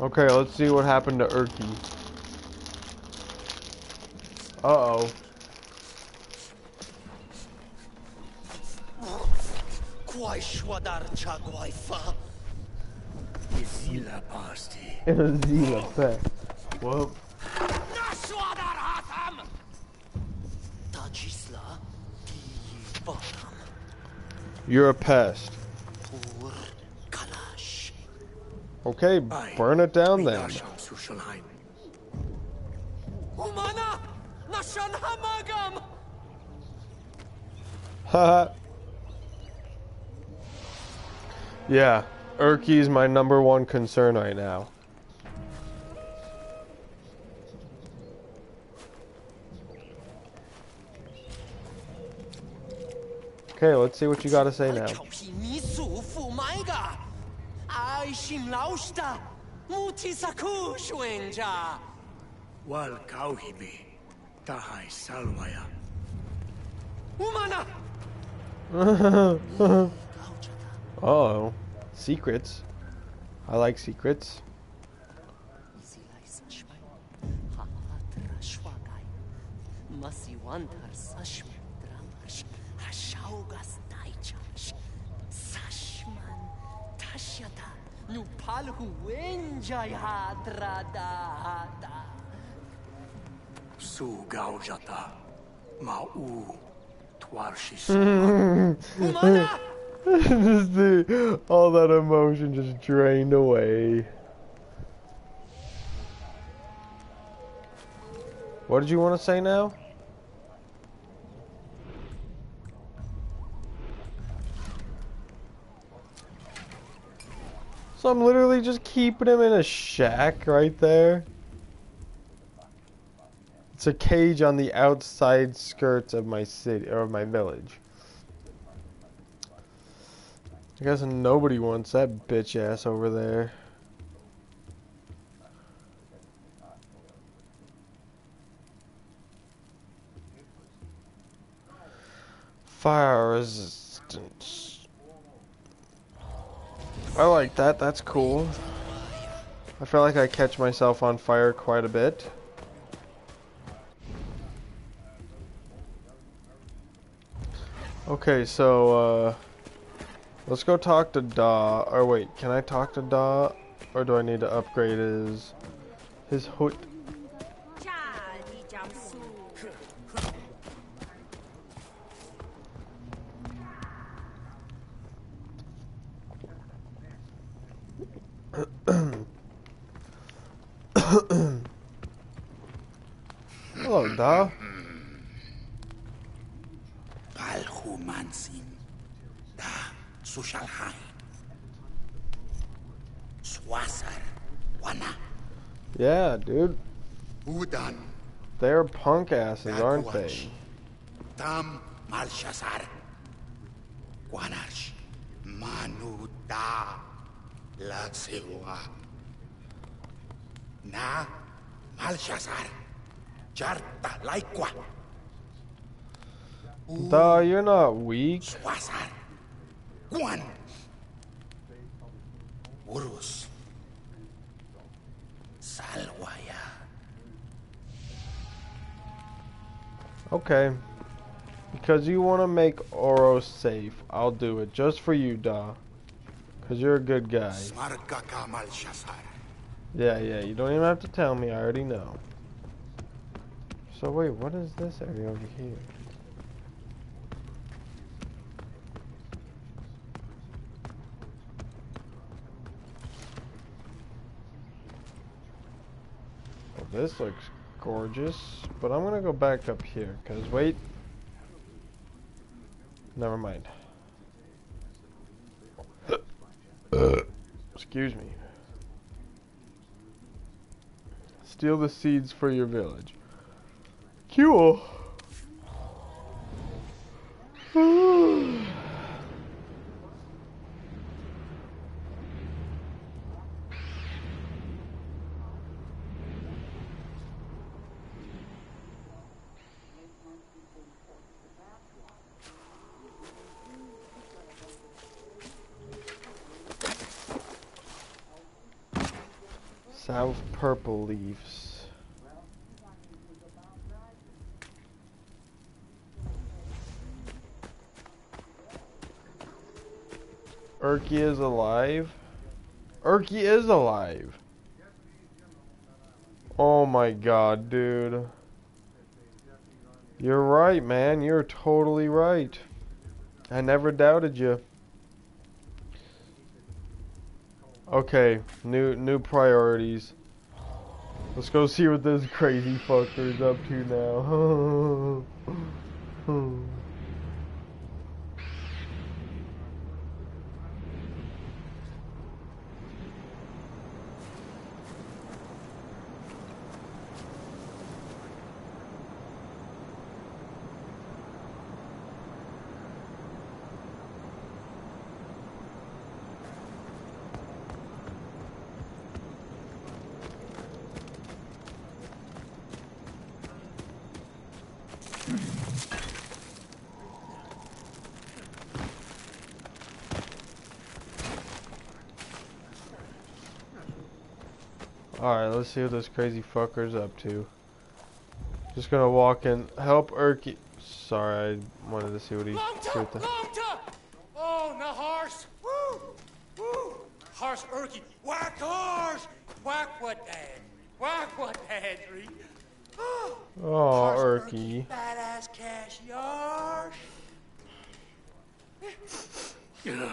Okay, let's see what happened to Urki. Uh-oh. Quai shwadar chagwai fa. Izila pasti. Zila pet. Well, Nashwadar hatam. Tajisla ti baram. you're a pest. Okay, burn it down then. Haha. yeah, Urki's my number one concern right now. Okay, let's see what you got to say now. Chaupi ni su fu maiga. Ai shim lausta. Muti saku shwenja. Wal kauhibi. Tahai salwaya. Umana. oh, secrets. I like secrets. Zilai sashmai. Tashyata. Nupalhu wenjai hadrada. Su gaujata. Ma'u. Twarshis. Umana. just the, all that emotion just drained away. What did you want to say now? So I'm literally just keeping him in a shack right there. It's a cage on the outside skirts of my city or of my village. I guess nobody wants that bitch ass over there. Fire resistance. I like that, that's cool. I feel like I catch myself on fire quite a bit. Okay, so, uh... Let's go talk to Dah. Or wait, can I talk to Dah? Or do I need to upgrade his his hood? Hello, Dah. Dah. Sushalheim. Swasar. Wana. Yeah, dude. Udan. They're punk asses, aren't they? Tam Malshazar. Guanash. Manuda. La Sewa. Na Malshazar. Jarta Laikwa. Dah, you're not weak. Swasar. Guan. Urus. Salwaya. Okay. Because you want to make Oro safe, I'll do it. Just for you, Dah. Because you're a good guy. Yeah, yeah, you don't even have to tell me, I already know. So wait, what is this area over here? Well, this looks gorgeous, but I'm gonna go back up here, cause wait. Never mind. Excuse me. Steal the seeds for your village. Cool. South purple leaves. Urki is alive? Urki is alive! Oh my god, dude. You're right, man. You're totally right. I never doubted you. Okay, new new priorities. Let's go see what this crazy fucker is up to now. Alright, let's see what this crazy fucker's up to. Just gonna walk in, help Urki. Sorry, I wanted to see what he's Long see the- long time. Oh, the horse. Woo, woo. Horse Urki. Whack horse. Whack what dad. Whack what dad, three. Oh, horse Urki. Badass cash yard.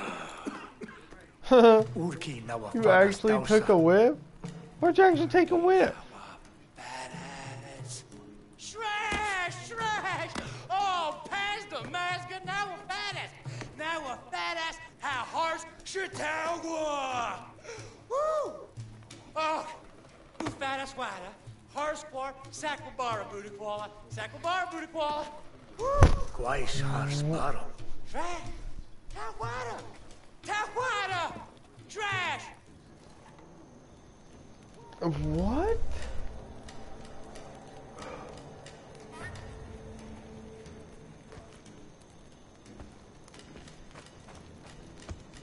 You actually took a whip? Where'd you actually take a whip? Badass. Trash, trash. Oh, past the mask, now we're badass. Now we're badass. How horse Chautauqua. Woo. Oh, who's badass wider? Horse war, Sakwabara Budakwala, Sakwabara Budakwala. Woo. Quais hars bottom. Trash. Tawada. Tawada. Trash. What?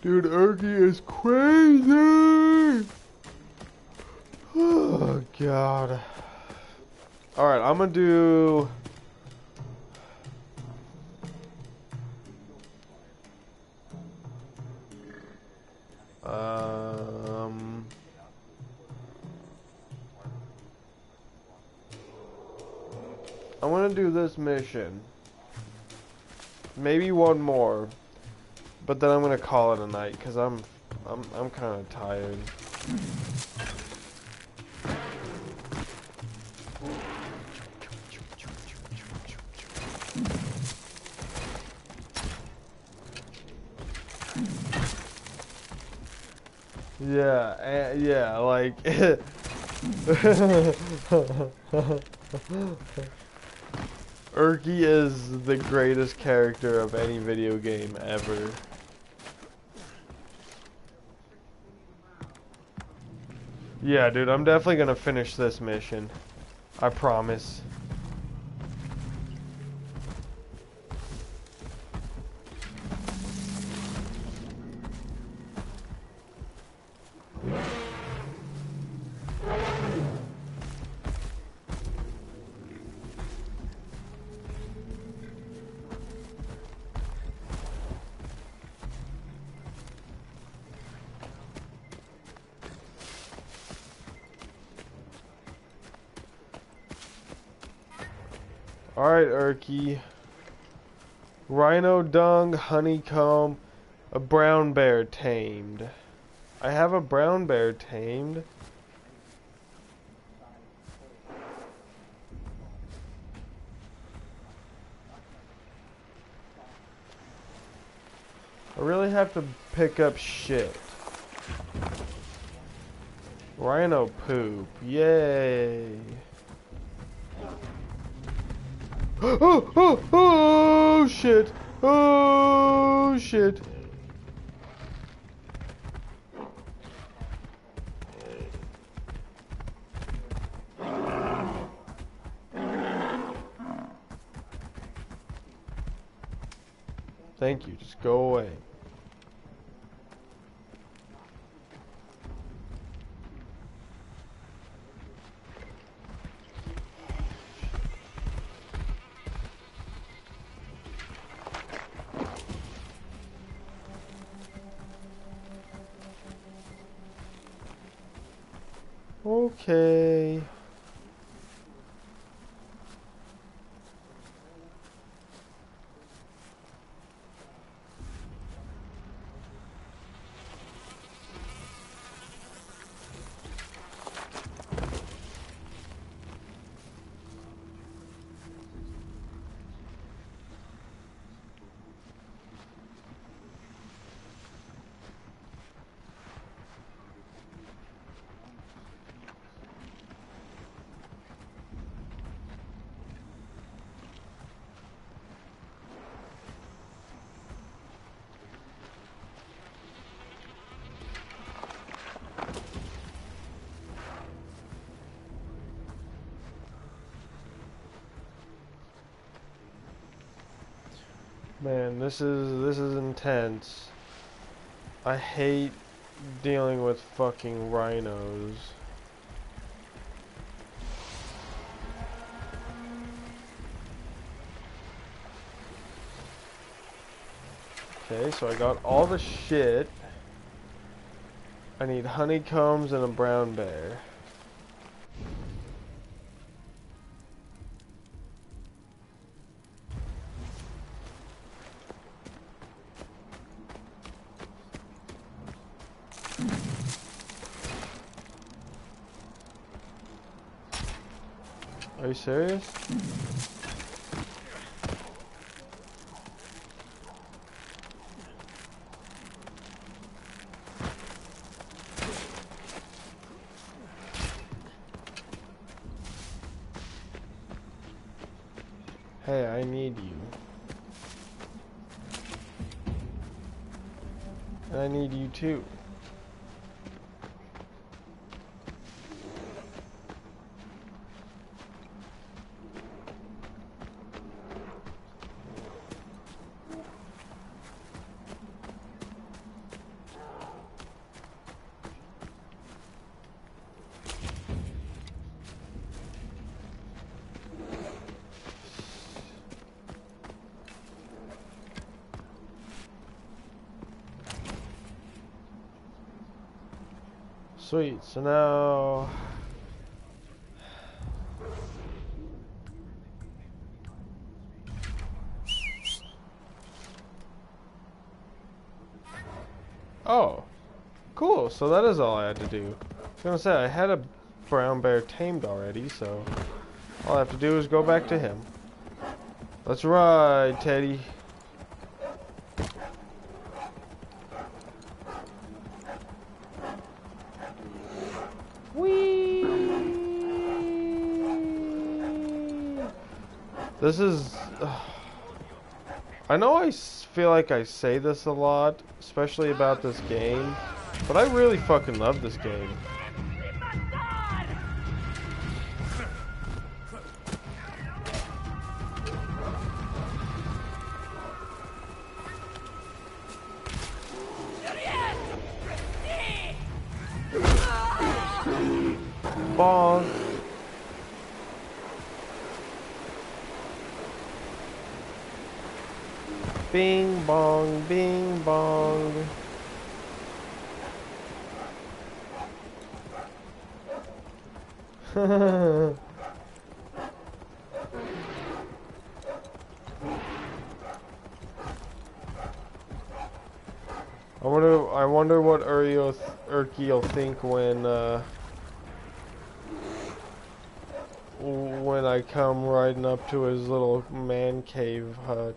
Dude, Urki is crazy! Oh, God. Alright, I'm gonna do... Um... I want to do this mission. Maybe one more. But then I'm going to call it a night because I'm I'm I'm kind of tired. Yeah, eh, yeah, like Urki is the greatest character of any video game ever. Yeah, dude, I'm definitely gonna finish this mission. I promise. Alright, Urki. Rhino dung, honeycomb, a brown bear tamed. I have a brown bear tamed. I really have to pick up shit. Rhino poop. Yay. Oh, oh, oh, shit. Oh, shit. Thank you. Just go away. Okay. Man, this is this is intense. I hate dealing with fucking rhinos. Okay, so I got all the shit. I need honeycombs and a brown bear. Are you serious? Hey, I need you. And I need you too. Sweet, so now... Oh, cool, so that is all I had to do. I was gonna say, I had a brown bear tamed already, so all I have to do is go back to him. Let's ride, Teddy. This is... I know I feel like I say this a lot, especially about this game, but I really fucking love this game. I wonder. I wonder what Uriel, Urki will think when uh, when I come riding up to his little man cave hut.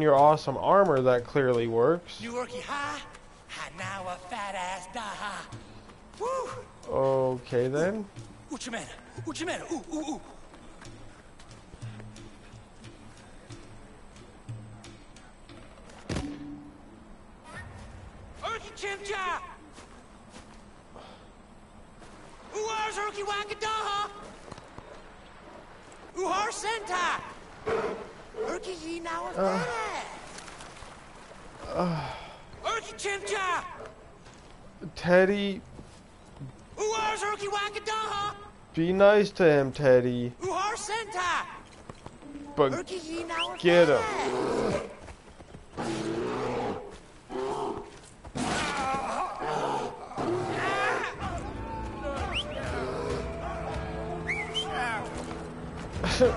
Your awesome armor, that clearly works. You worky high? Ha now a fat ass da. Woo! Okay then. Uhar Senta! Urki Yi now a Urki uh, Chimcha! Uh, Teddy, Uars Urki Wakadaha! be nice to him, Teddy. But Urki, he now a get him.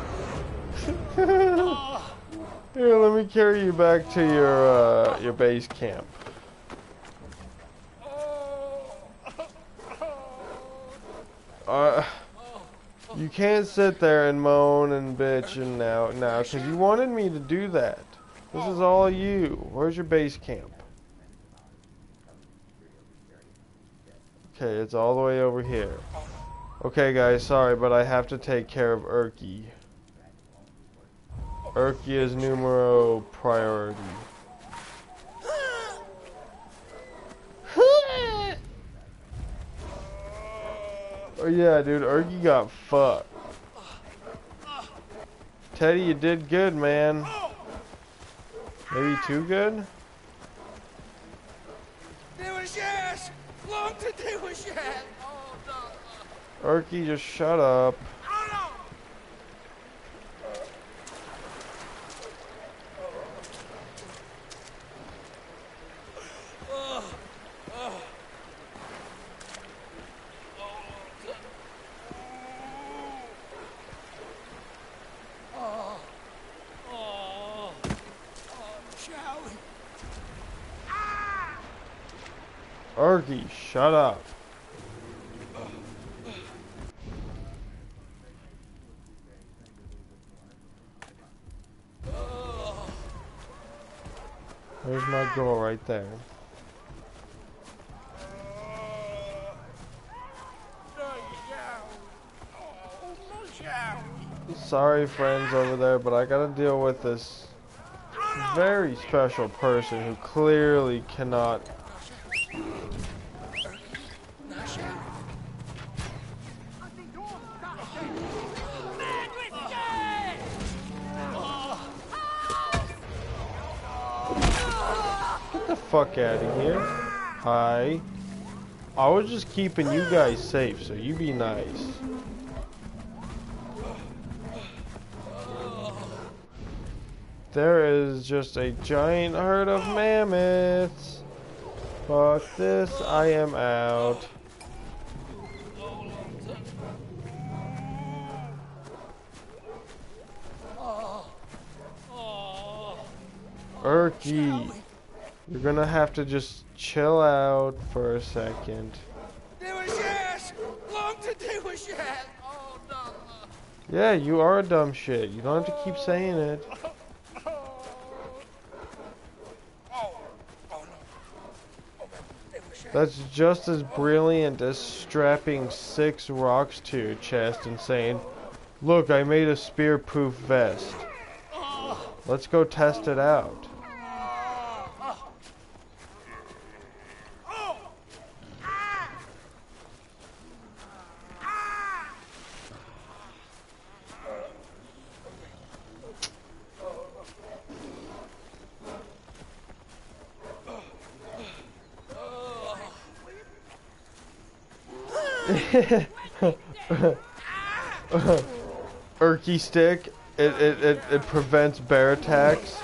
me carry you back to your uh, your base camp. Uh, you can't sit there and moan and bitch and now now because you wanted me to do that. This is all you. Where's your base camp? Okay, it's all the way over here. Okay, guys, sorry, but I have to take care of Urki. Urki is numero priority. oh yeah, dude, Urki got fucked. Teddy, you did good, man. Maybe too good? Urki, just shut up. Oh, no! Shall we? Urki, shut up. There's my girl right there. No, shall we? Oh, no, shall we? Sorry, friends over there, but I gotta deal with this very special person who clearly cannot. Get the fuck out of here. Hi. I was just keeping you guys safe, so you be nice. There is just a giant herd of mammoths. Fuck this, I am out. Urki, you're gonna have to just chill out for a second. There was yes! Long to there was yes! Oh. Yeah, you are a dumb shit. You don't have to keep saying it. Oh, oh, no. Oh, man, there was yes. That's just as brilliant as strapping six rocks to your chest and saying, Look, I made a spear proof vest. Let's go test it out. Urki stick. It, it, it, it prevents bear attacks.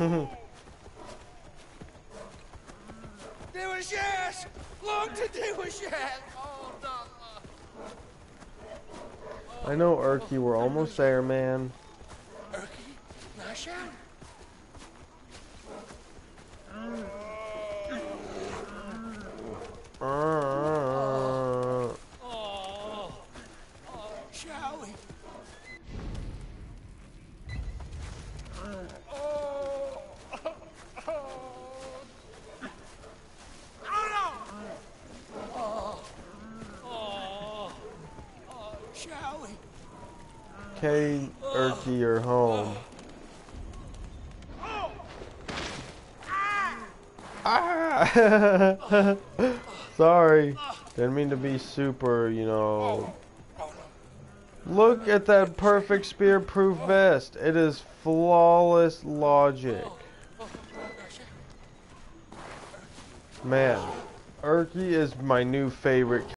There was yes! Long was yes! Oh, no. I know, Urki, we're almost there, man. Urki, shall we? Uh, Oh, shall we? Oh, shall we? Okay, Urki, you're home. Ah! Sorry. Didn't mean to be super, you know. Look at that perfect spear-proof vest. It is flawless logic. Man, Urki is my new favorite